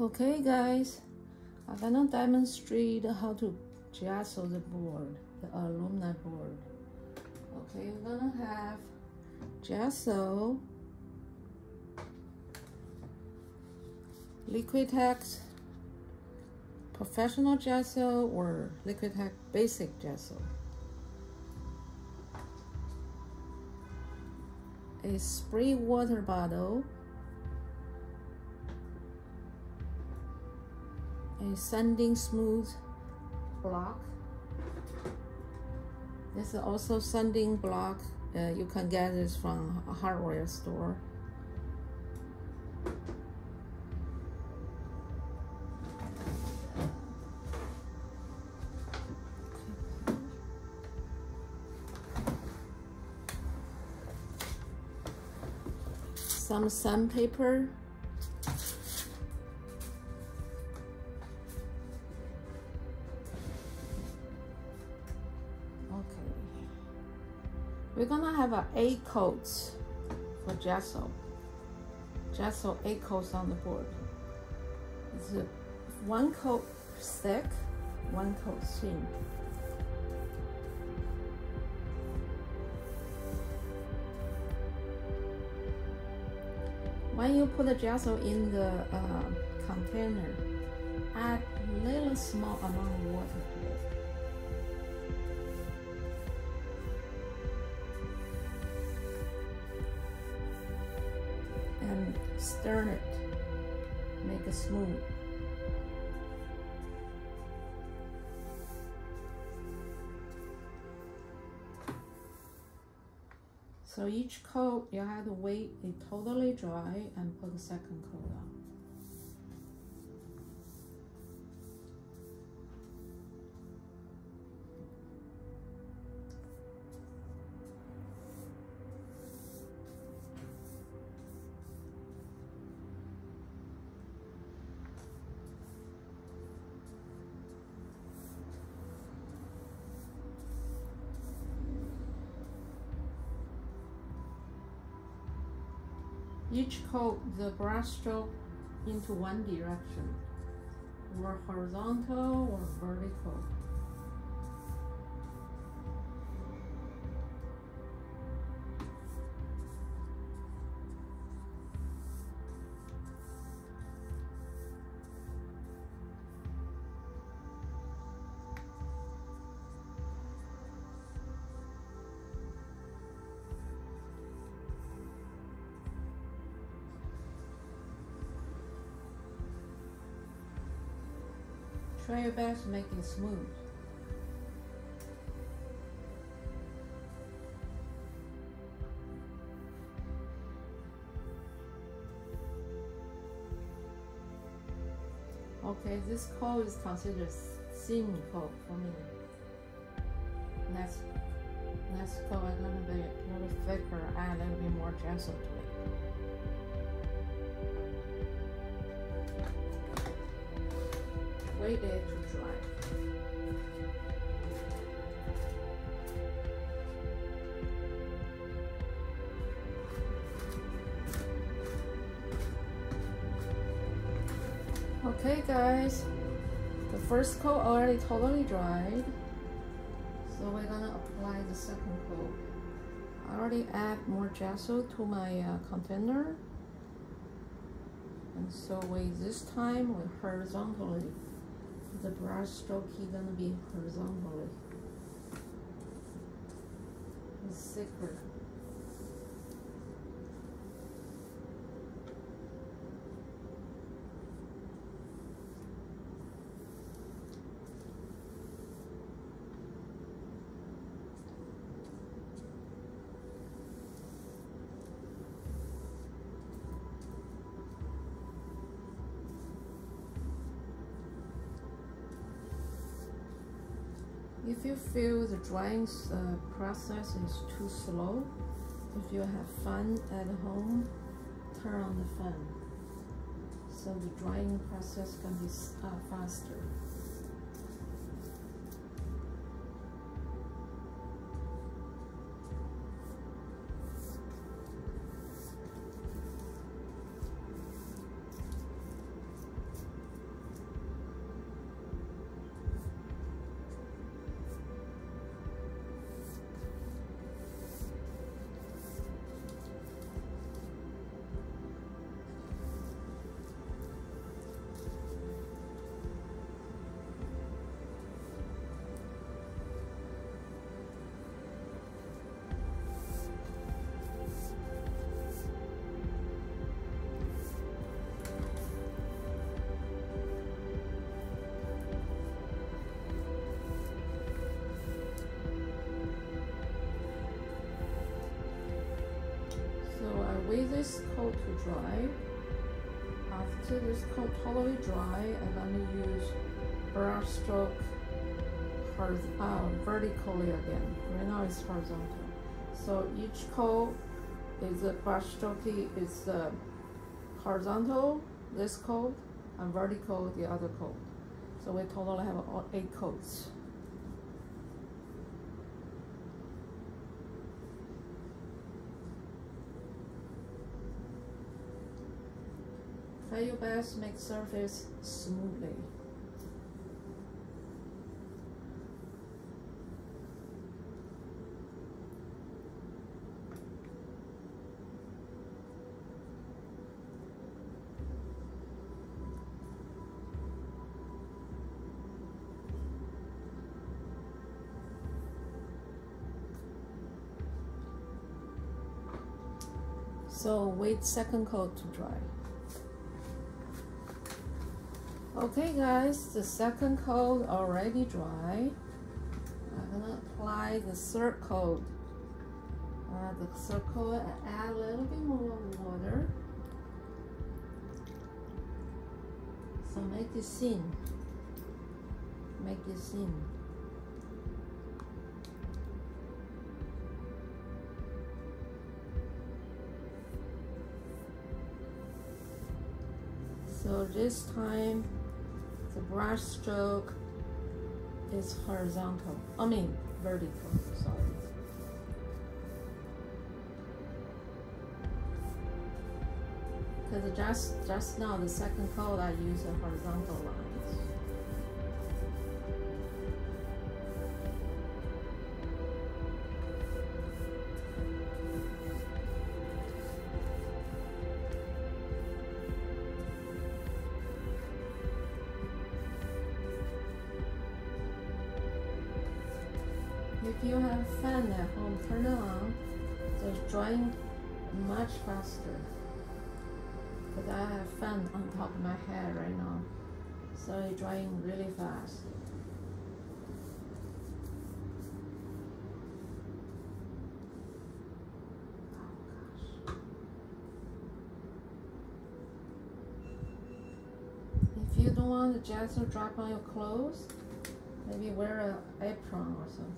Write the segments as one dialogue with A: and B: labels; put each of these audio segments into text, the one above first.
A: Okay guys, I'm gonna demonstrate how to gesso the board, the aluminum board. Okay, we're gonna have gesso, Liquitex, professional gesso or Liquitex basic gesso. A spray water bottle a sanding smooth block. This is also sanding block. Uh, you can get this from a hardware store. Some sandpaper Have a eight coats for gesso. Gesso eight coats on the board. It's a one coat thick, one coat thin. When you put the gesso in the uh, container, add little small amount of water stir it, make it smooth. So each coat you have to wait it totally dry and put the second coat on. Each coat the brush stroke into one direction, or horizontal or vertical. Try your best to make it smooth. Okay, this coat is considered thin coat for me. Next, next coat I'm gonna be a little thicker, ah, and a little bit more gesso Okay guys, the first coat already totally dried. So we're gonna apply the second coat. I already add more gesso to my uh, container. And so we this time we horizontally the brush stroke is gonna be horizontally. It's. If you feel the drying uh, process is too slow, if you have fun at home, turn on the fan. So the drying process can be uh, faster. This coat to dry. After this coat totally dry, I'm gonna use brush stroke uh, vertically again. Right now it's horizontal. So each coat is a brush stroke is uh, horizontal, this coat, and vertical, the other coat. So we totally have eight coats. Try your best to make surface smoothly. So wait second coat to dry. Okay guys, the second coat already dry. I'm gonna apply the third coat. Uh, the third coat, add a little bit more water. So make it thin. Make it thin. So this time brush stroke is horizontal. I mean vertical, sorry. Because just just now the second coat I use a horizontal lines. If you have fan at home, turn it on. It's drying much faster. Because I have fan on top of my head right now. So it's drying really fast. If you don't want the gesso drop on your clothes, maybe wear an apron or something.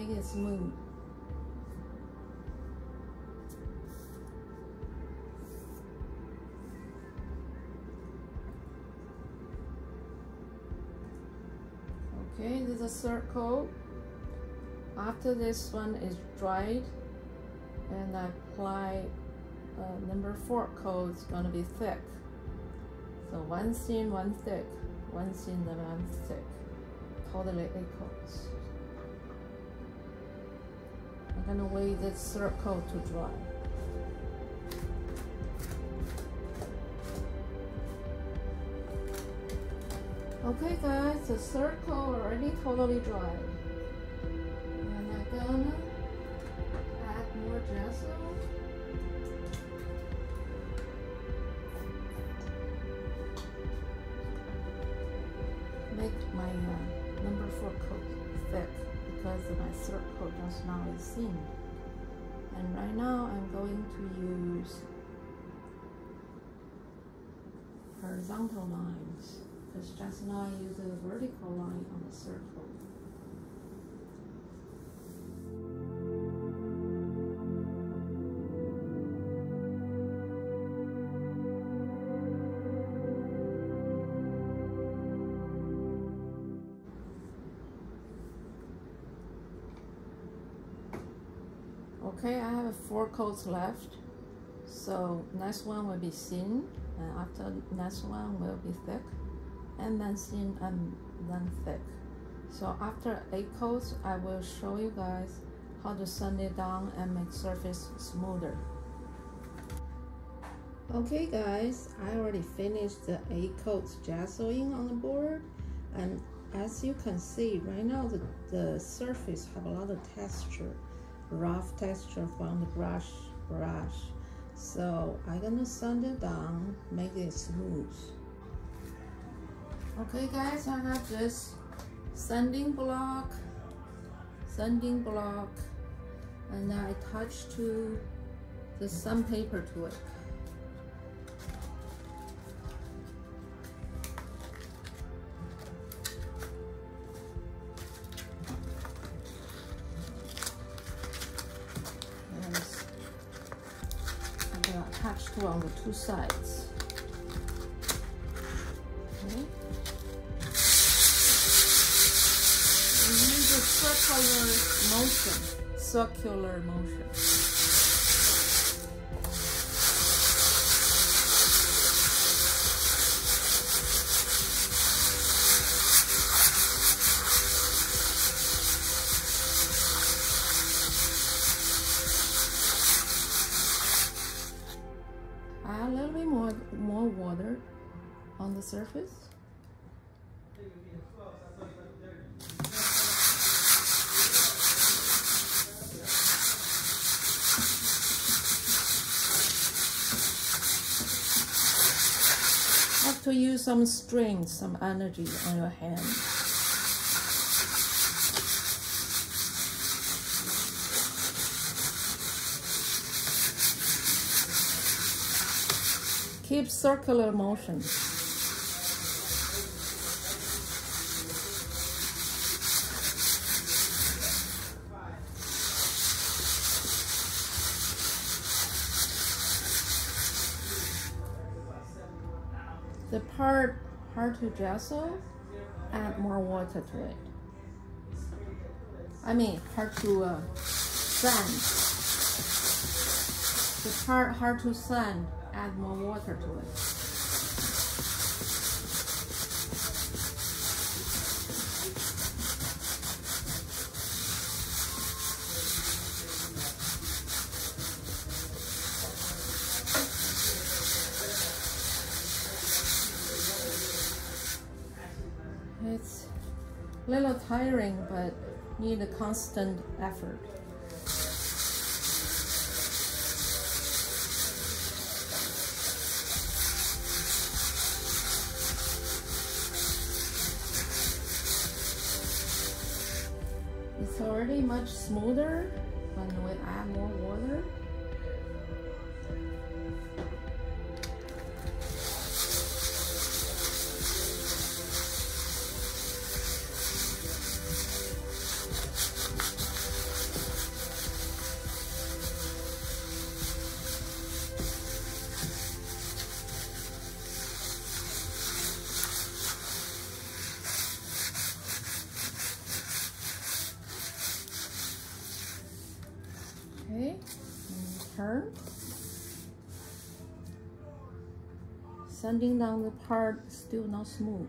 A: Make it smooth. Okay, this is a coat. After this one is dried, and I apply uh, number four coat is gonna be thick. So one thin, one thick, one thin, and one thick. Totally coats. I'm gonna wait this third coat to dry. Okay guys, the circle already totally dry. And I'm gonna because my third coat just now is thin. And right now I'm going to use horizontal lines because just now I use a vertical line on the third Okay, I have four coats left. So next one will be thin, and after next one will be thick, and then thin and then thick. So after eight coats, I will show you guys how to sand it down and make surface smoother. Okay guys, I already finished the eight coats gesso-ing on the board and as you can see right now the, the surface have a lot of texture, rough texture from the brush brush. So I'm gonna sand it down, make it smooth. Okay guys, I have this sanding block, sanding block, and I attach to the sandpaper to it. Attached to on the two sides. Okay. We use a circular motion, circular motion. On the surface. Have to use some strength, some energy on your hand. Keep circular motion. The part hard to gesso, add more water to it. I mean, hard to uh, sand. The part hard to sand, add more water to it. It's a little tiring, but need a constant effort. It's already much smoother when we add more water. Sanding down the part still not smooth.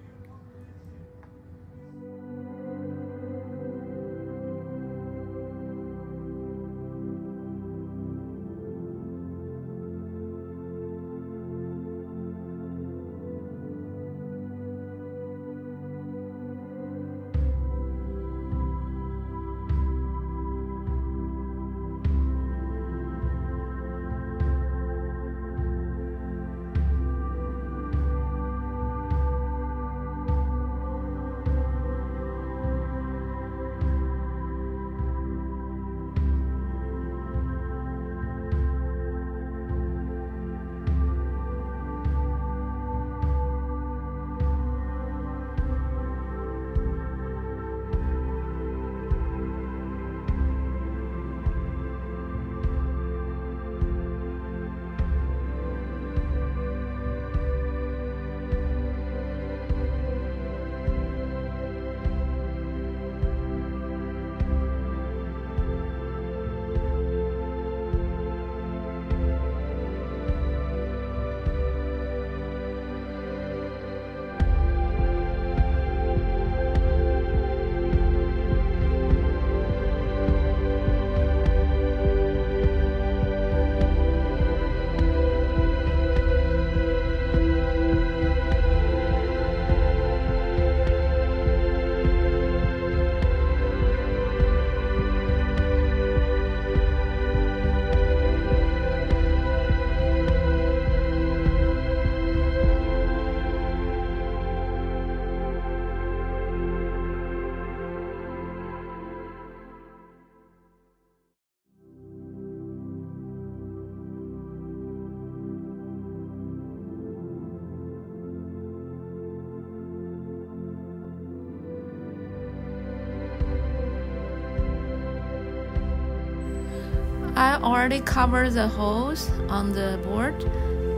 A: I already covered the holes on the board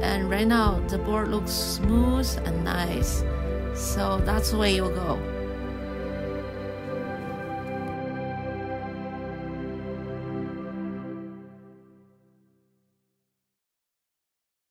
A: and right now the board looks smooth and nice. So that's the way you go.